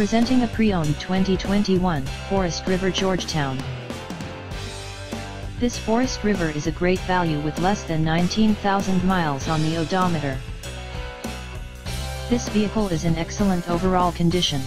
Presenting a pre-owned 2021 Forest River Georgetown. This Forest River is a great value with less than 19,000 miles on the odometer. This vehicle is in excellent overall condition.